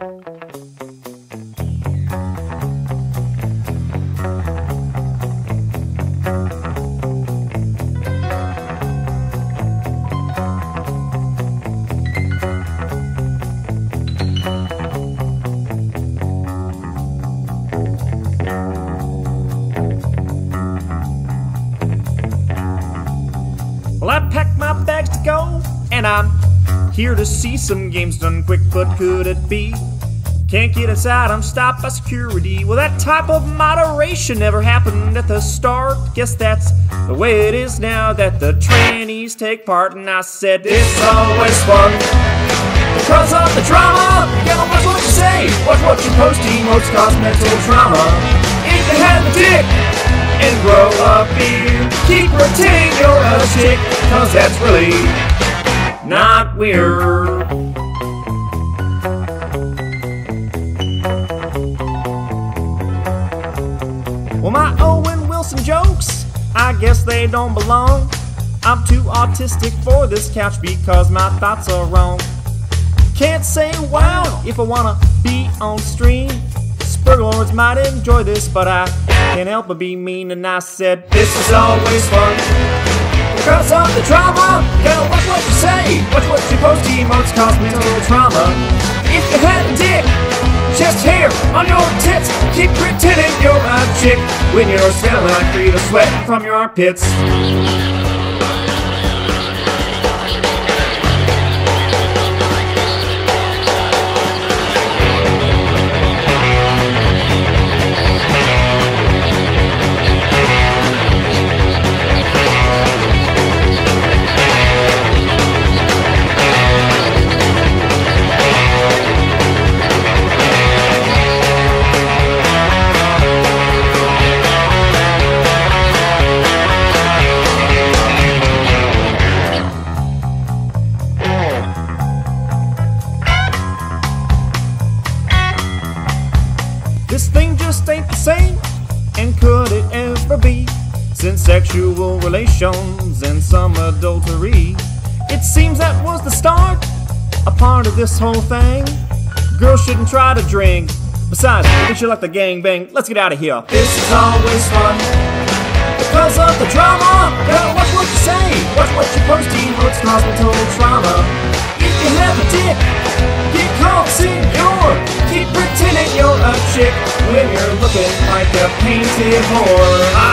Well, I packed my bags to go, and I'm here to see some games done quick, but could it be? Can't get inside, I'm stopped by security. Well, that type of moderation never happened at the start. Guess that's the way it is now that the trannies take part. And I said, It's always fun because of the drama. You gotta watch what you say, watch what you post. Emotes cause mental trauma. If you have a dick and grow up here, keep pretending you're a chick, cause that's really not weird. Well, my Owen Wilson jokes, I guess they don't belong. I'm too autistic for this couch because my thoughts are wrong. Can't say wow if I wanna be on stream. Sperglords might enjoy this, but I can't help but be mean. And I said, This is always fun. Because of the drama, gotta watch what you say, watch what you post. Emotes cause mental trauma. If you had a dick, chest hair on your tits, keep pretending you're a chick when you're smelling like Rita sweat from your armpits. Same, and could it ever be? Since sexual relations and some adultery, it seems that was the start, a part of this whole thing. Girls shouldn't try to drink. Besides, if you like the gang bang, let's get out of here. This is always fun. Because of the drama, looking like a painted whore.